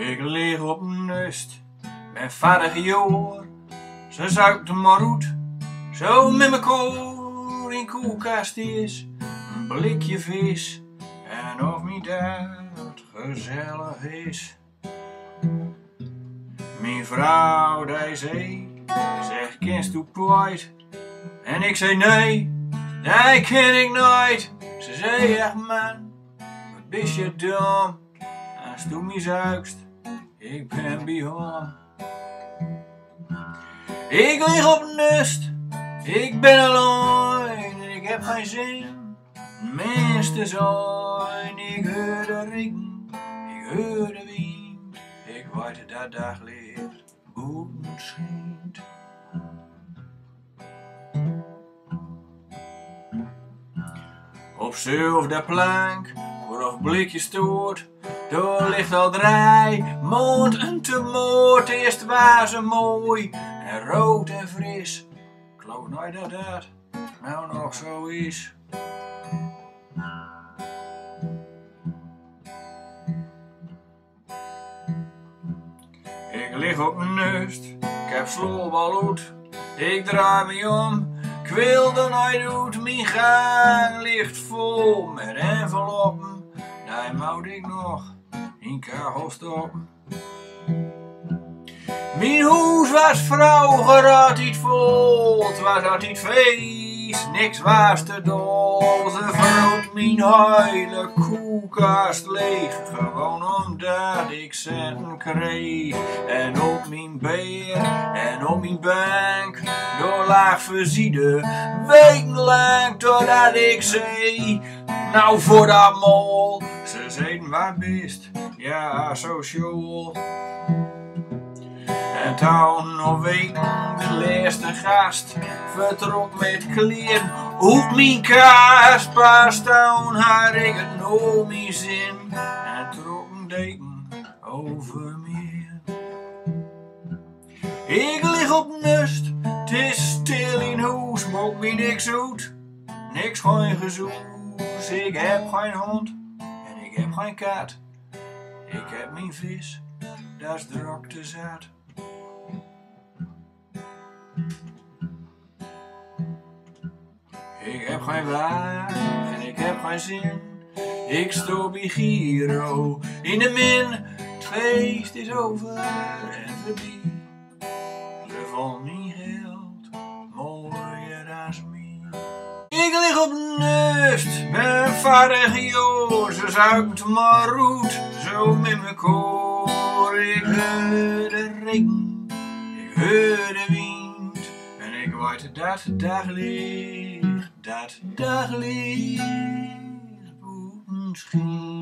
Ik lig op een nest, ben vader jaar. Ze zuipt maar uit, zo met mijn koor in koelkast is. Een blikje vis, en of niet dat gezellig is. Mijn vrouw, die zei, zeg, kent u? En ik zei, nee, nee, ken ik nooit. Ze zei, echt man, wat ben je dom? Als toen me zuikst, ik ben hem. Ik lig op nest, ik ben alleen en ik heb geen zin. Minste zijn, ik hoor de regen, ik hoor de wind. Ik weet dat daglicht boven schijnt. Op surf de plank, waarop blikje stoort, daar ligt al draai, mond en te moord. Eerst was ze mooi en rood en fris. Ik nooit dat dat nou nog zo is. Ik lig op mijn neust, ik heb slobaloed. Ik draai me om, ik wil er nooit uit. Mijn gang ligt vol met enveloppen. Daar moet ik nog in kachel. Mijn huis was vroeger altijd vol, het was altijd feest, niks was te dol. Ze verrood mijn hele koelkast leeg, gewoon omdat ik centen kreeg. En op mijn beer en op mijn bank, door laag verzieden, wekenlang totdat ik zei, nou voor dat mol. Ze zeiden waar best, ja social. En toen op weken de laatste gast vertrok met kleren op mijn kaas. Pas toen had ik het zin en trok een deken over meer. Ik lig op nest, het is stil in huis, mok me niks uit. Niks geen gezoes, ik heb geen hond ik heb geen kat. Ik heb mijn vis, dat is drok te zat. Ik heb geen waar en ik heb geen zin. Ik stop bij Giro in de min. Het feest is over en voorbij. Ze vond mijn geld mooier dan mij. Ik lig op ben vader joh. Ze zuipt maar roet, zo met mijn koor. Ik hoor de regen, ik hoor de wind. En ik weet dat daglicht, dat daglicht schijnt.